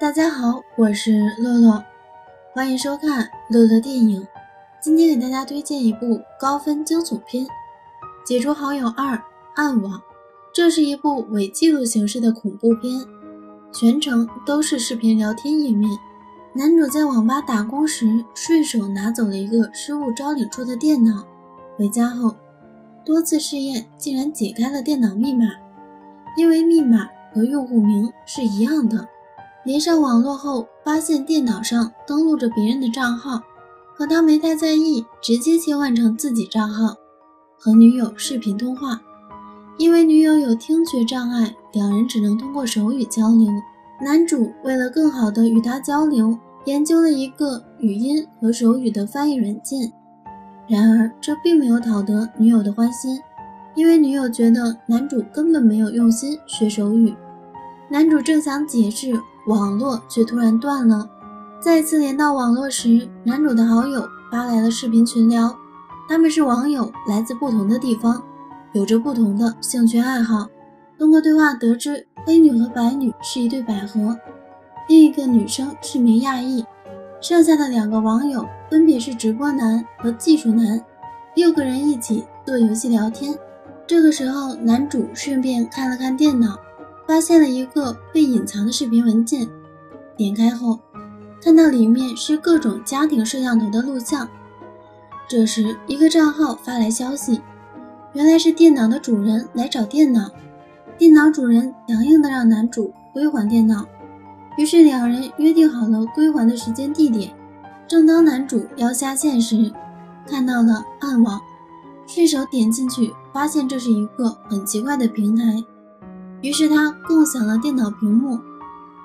大家好，我是乐乐，欢迎收看乐乐电影。今天给大家推荐一部高分惊悚片《解除好友二暗网》。这是一部伪记录形式的恐怖片，全程都是视频聊天页面。男主在网吧打工时，顺手拿走了一个失物招领处的电脑。回家后，多次试验，竟然解开了电脑密码，因为密码和用户名是一样的。连上网络后，发现电脑上登录着别人的账号，可他没太在意，直接切换成自己账号和女友视频通话。因为女友有听觉障碍，两人只能通过手语交流。男主为了更好的与她交流，研究了一个语音和手语的翻译软件。然而，这并没有讨得女友的欢心，因为女友觉得男主根本没有用心学手语。男主正想解释。网络却突然断了。再次连到网络时，男主的好友发来了视频群聊。他们是网友，来自不同的地方，有着不同的兴趣爱好。通过对话得知，黑女和白女是一对百合，另一个女生是名亚裔。剩下的两个网友分别是直播男和技术男。六个人一起做游戏聊天。这个时候，男主顺便看了看电脑。发现了一个被隐藏的视频文件，点开后，看到里面是各种家庭摄像头的录像。这时，一个账号发来消息，原来是电脑的主人来找电脑，电脑主人强硬的让男主归还电脑。于是两人约定好了归还的时间地点。正当男主要下线时，看到了暗网，顺手点进去，发现这是一个很奇怪的平台。于是他共享了电脑屏幕，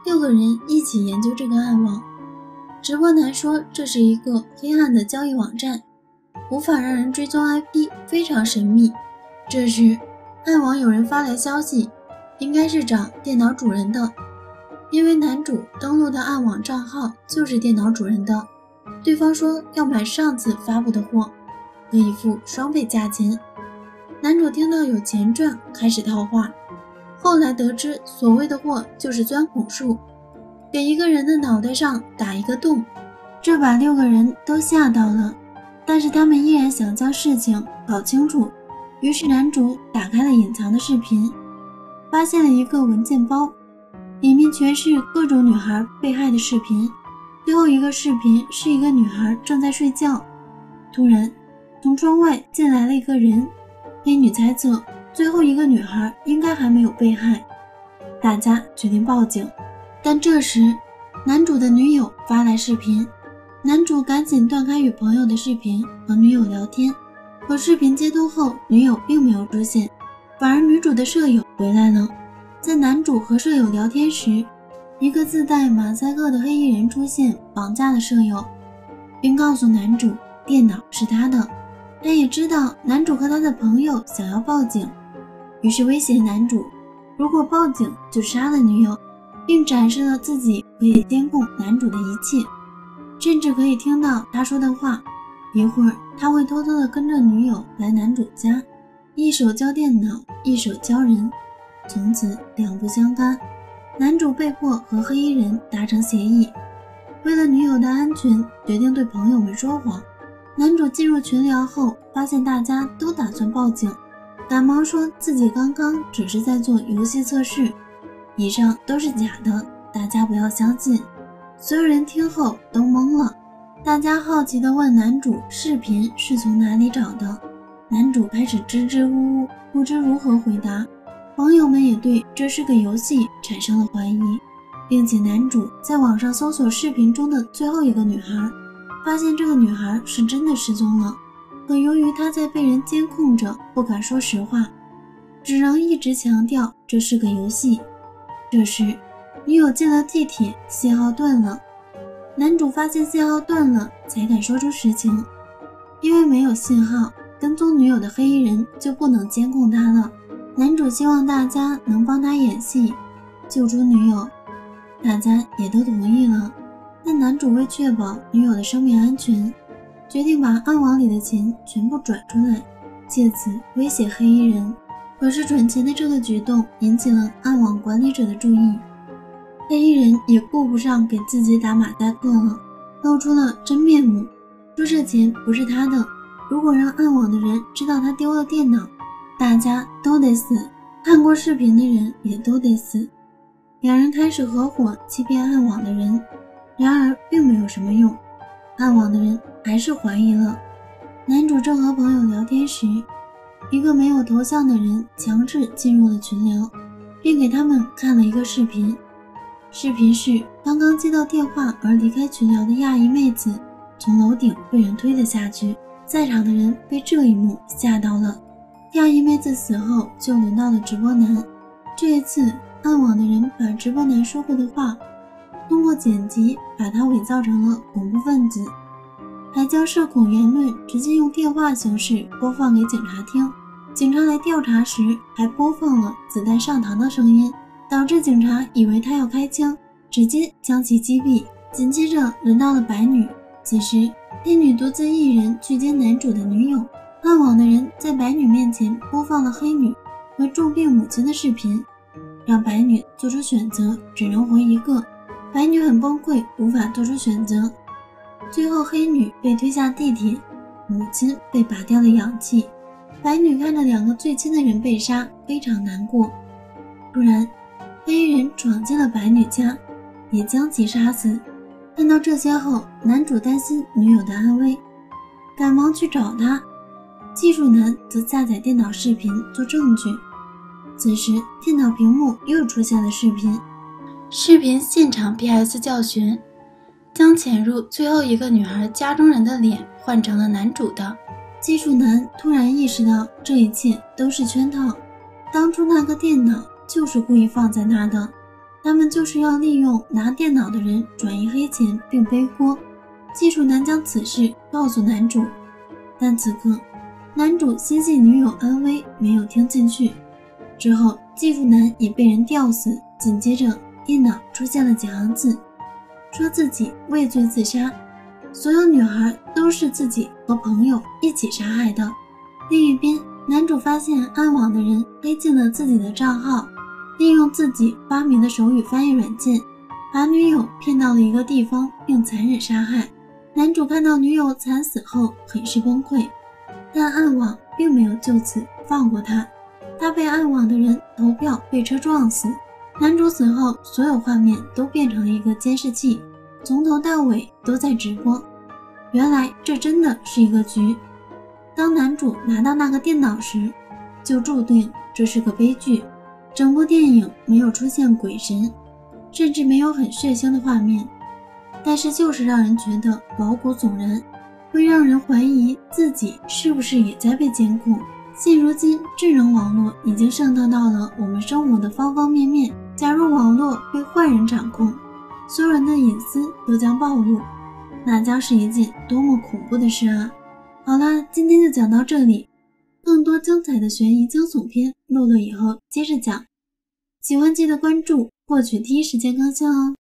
六个人一起研究这个暗网。直播男说这是一个黑暗的交易网站，无法让人追踪 IP，非常神秘。这时，暗网有人发来消息，应该是找电脑主人的，因为男主登录的暗网账号就是电脑主人的。对方说要买上次发布的货，可以付双倍价钱。男主听到有钱赚，开始套话。后来得知，所谓的货就是钻孔术，给一个人的脑袋上打一个洞，这把六个人都吓到了。但是他们依然想将事情搞清楚，于是男主打开了隐藏的视频，发现了一个文件包，里面全是各种女孩被害的视频。最后一个视频是一个女孩正在睡觉，突然从窗外进来了一个人，黑女猜测。最后一个女孩应该还没有被害，大家决定报警。但这时，男主的女友发来视频，男主赶紧断开与朋友的视频和女友聊天。可视频接通后，女友并没有出现，反而女主的舍友回来了。在男主和舍友聊天时，一个自带马赛克的黑衣人出现，绑架了舍友，并告诉男主电脑是他的。他也知道男主和他的朋友想要报警。于是威胁男主，如果报警就杀了女友，并展示了自己可以监控男主的一切，甚至可以听到他说的话。一会儿他会偷偷的跟着女友来男主家，一手教电脑，一手教人，从此两不相干。男主被迫和黑衣人达成协议，为了女友的安全，决定对朋友们说谎。男主进入群聊后，发现大家都打算报警。赶忙说自己刚刚只是在做游戏测试，以上都是假的，大家不要相信。所有人听后都懵了，大家好奇地问男主视频是从哪里找的，男主开始支支吾吾，不知如何回答。网友们也对这是个游戏产生了怀疑，并且男主在网上搜索视频中的最后一个女孩，发现这个女孩是真的失踪了。可由于他在被人监控着，不敢说实话，只能一直强调这是个游戏。这时，女友进了地铁，信号断了。男主发现信号断了，才敢说出实情。因为没有信号，跟踪女友的黑衣人就不能监控他了。男主希望大家能帮他演戏，救出女友，大家也都同意了。但男主为确保女友的生命安全。决定把暗网里的钱全部转出来，借此威胁黑衣人。可是转钱的这个举动引起了暗网管理者的注意，黑衣人也顾不上给自己打马赛克了，露出了真面目，说这钱不是他的。如果让暗网的人知道他丢了电脑，大家都得死，看过视频的人也都得死。两人开始合伙欺骗暗网的人，然而并没有什么用，暗网的人还是怀疑了。男主正和朋友聊天时，一个没有头像的人强制进入了群聊，并给他们看了一个视频。视频是刚刚接到电话而离开群聊的亚裔妹子从楼顶被人推了下去。在场的人被这一幕吓到了。亚裔妹子死后，就轮到了直播男。这一次，暗网的人把直播男说过的话通过剪辑，把他伪造成了恐怖分子，还将涉恐言论直接用电话形式播放给警察听。警察来调查时，还播放了子弹上膛的声音，导致警察以为他要开枪，直接将其击毙。紧接着，轮到了白女。此时。黑女独自一人去接男主的女友，暗网的人在白女面前播放了黑女和重病母亲的视频，让白女做出选择，只能活一个。白女很崩溃，无法做出选择。最后，黑女被推下地铁，母亲被拔掉了氧气。白女看着两个最亲的人被杀，非常难过。突然，黑衣人闯进了白女家，也将其杀死。看到这些后，男主担心女友的安危，赶忙去找她。技术男则下载电脑视频做证据。此时，电脑屏幕又出现了视频，视频现场 PS 教学，将潜入最后一个女孩家中人的脸换成了男主的。技术男突然意识到这一切都是圈套，当初那个电脑就是故意放在那的。他们就是要利用拿电脑的人转移黑钱并背锅。技术男将此事告诉男主，但此刻男主心系女友安危，没有听进去。之后，技术男也被人吊死。紧接着，电脑出现了几行字，说自己畏罪自杀，所有女孩都是自己和朋友一起杀害的。另一边，男主发现暗网的人黑进了自己的账号。利用自己发明的手语翻译软件，把女友骗到了一个地方，并残忍杀害。男主看到女友惨死后，很是崩溃，但暗网并没有就此放过他。他被暗网的人投票被车撞死。男主死后，所有画面都变成了一个监视器，从头到尾都在直播。原来这真的是一个局。当男主拿到那个电脑时，就注定这是个悲剧。整部电影没有出现鬼神，甚至没有很血腥的画面，但是就是让人觉得毛骨悚然，会让人怀疑自己是不是也在被监控。现如今，智能网络已经渗透到了我们生活的方方面面。假如网络被坏人掌控，所有人的隐私都将暴露，那将是一件多么恐怖的事啊！好了，今天就讲到这里。更多精彩的悬疑惊悚片，落落以后接着讲。喜欢记得关注，获取第一时间更新哦。